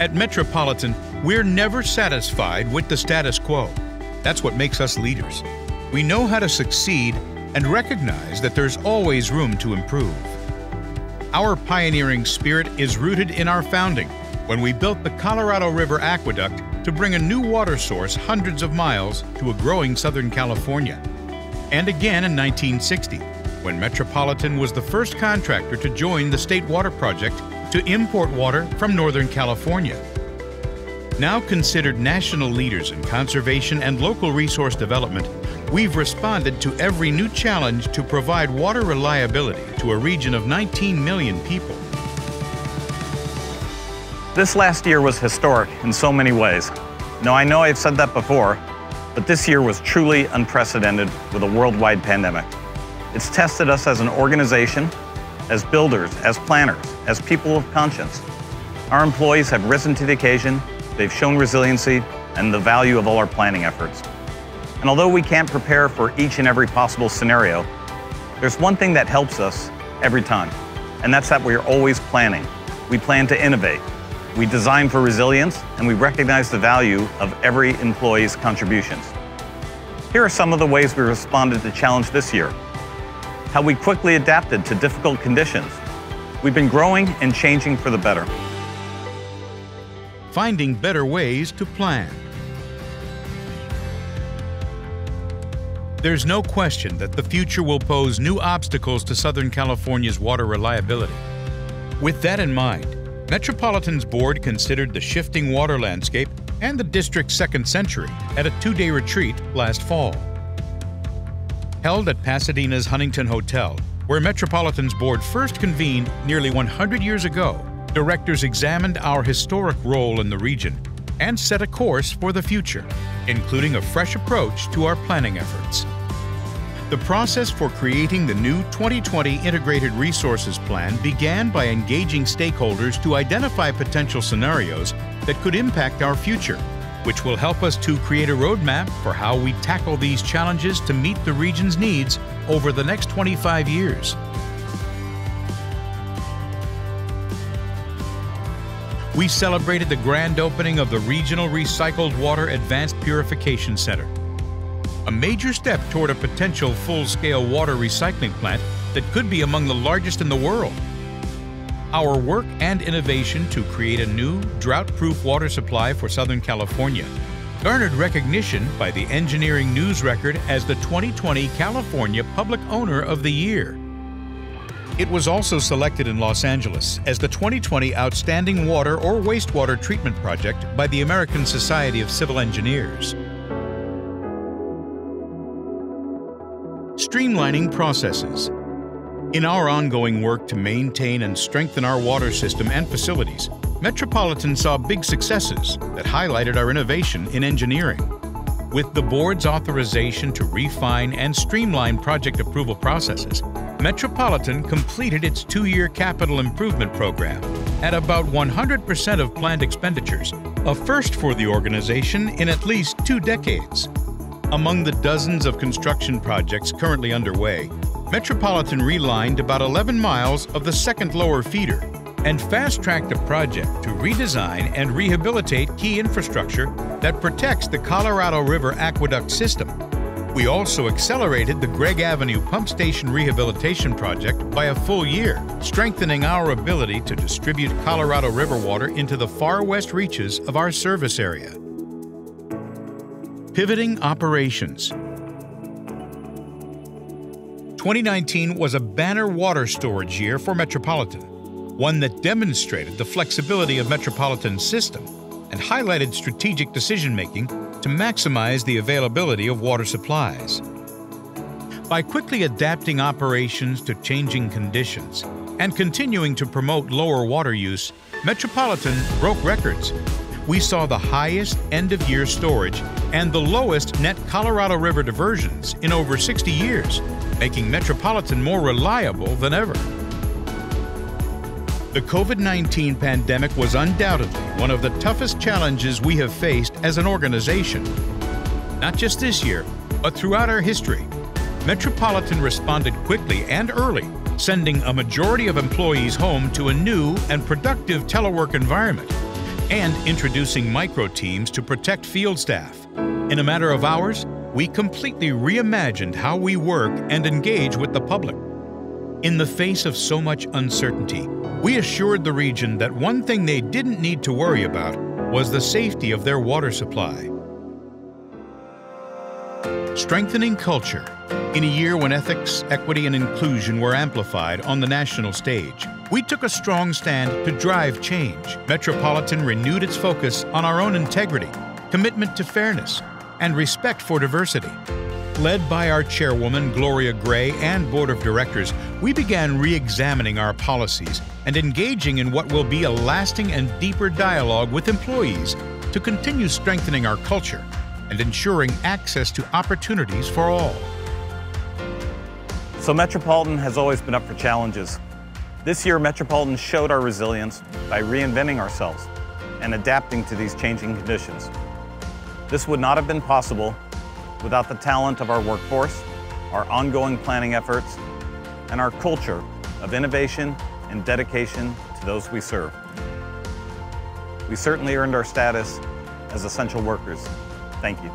At Metropolitan, we're never satisfied with the status quo. That's what makes us leaders. We know how to succeed and recognize that there's always room to improve. Our pioneering spirit is rooted in our founding when we built the Colorado River Aqueduct to bring a new water source hundreds of miles to a growing Southern California. And again in 1960, when Metropolitan was the first contractor to join the State Water Project to import water from Northern California. Now considered national leaders in conservation and local resource development, we've responded to every new challenge to provide water reliability to a region of 19 million people. This last year was historic in so many ways. Now, I know I've said that before, but this year was truly unprecedented with a worldwide pandemic. It's tested us as an organization, as builders, as planners, as people of conscience. Our employees have risen to the occasion, they've shown resiliency, and the value of all our planning efforts. And although we can't prepare for each and every possible scenario, there's one thing that helps us every time, and that's that we're always planning. We plan to innovate. We design for resilience, and we recognize the value of every employee's contributions. Here are some of the ways we responded to challenge this year. How we quickly adapted to difficult conditions. We've been growing and changing for the better. Finding better ways to plan. There's no question that the future will pose new obstacles to Southern California's water reliability. With that in mind, Metropolitan's board considered the shifting water landscape and the district's second century at a two-day retreat last fall. Held at Pasadena's Huntington Hotel, where Metropolitan's board first convened nearly 100 years ago, directors examined our historic role in the region and set a course for the future, including a fresh approach to our planning efforts. The process for creating the new 2020 Integrated Resources Plan began by engaging stakeholders to identify potential scenarios that could impact our future, which will help us to create a roadmap for how we tackle these challenges to meet the region's needs over the next 25 years. we celebrated the grand opening of the Regional Recycled Water Advanced Purification Center, a major step toward a potential full-scale water recycling plant that could be among the largest in the world. Our work and innovation to create a new, drought-proof water supply for Southern California garnered recognition by the Engineering News Record as the 2020 California Public Owner of the Year. It was also selected in Los Angeles as the 2020 Outstanding Water or Wastewater Treatment Project by the American Society of Civil Engineers. Streamlining processes. In our ongoing work to maintain and strengthen our water system and facilities, Metropolitan saw big successes that highlighted our innovation in engineering. With the board's authorization to refine and streamline project approval processes, Metropolitan completed its two-year capital improvement program at about 100% of planned expenditures, a first for the organization in at least two decades. Among the dozens of construction projects currently underway, Metropolitan relined about 11 miles of the second lower feeder and fast-tracked a project to redesign and rehabilitate key infrastructure that protects the Colorado River aqueduct system we also accelerated the Gregg Avenue Pump Station Rehabilitation Project by a full year, strengthening our ability to distribute Colorado River water into the far west reaches of our service area. Pivoting Operations 2019 was a banner water storage year for Metropolitan, one that demonstrated the flexibility of Metropolitan's system and highlighted strategic decision-making to maximize the availability of water supplies. By quickly adapting operations to changing conditions and continuing to promote lower water use, Metropolitan broke records. We saw the highest end-of-year storage and the lowest net Colorado River diversions in over 60 years, making Metropolitan more reliable than ever. The COVID-19 pandemic was undoubtedly one of the toughest challenges we have faced as an organization. Not just this year, but throughout our history. Metropolitan responded quickly and early, sending a majority of employees home to a new and productive telework environment, and introducing micro teams to protect field staff. In a matter of hours, we completely reimagined how we work and engage with the public. In the face of so much uncertainty, we assured the region that one thing they didn't need to worry about was the safety of their water supply. Strengthening culture. In a year when ethics, equity, and inclusion were amplified on the national stage, we took a strong stand to drive change. Metropolitan renewed its focus on our own integrity, commitment to fairness, and respect for diversity. Led by our chairwoman, Gloria Gray, and board of directors, we began re examining our policies and engaging in what will be a lasting and deeper dialogue with employees to continue strengthening our culture and ensuring access to opportunities for all. So, Metropolitan has always been up for challenges. This year, Metropolitan showed our resilience by reinventing ourselves and adapting to these changing conditions. This would not have been possible without the talent of our workforce, our ongoing planning efforts, and our culture of innovation and dedication to those we serve. We certainly earned our status as essential workers. Thank you.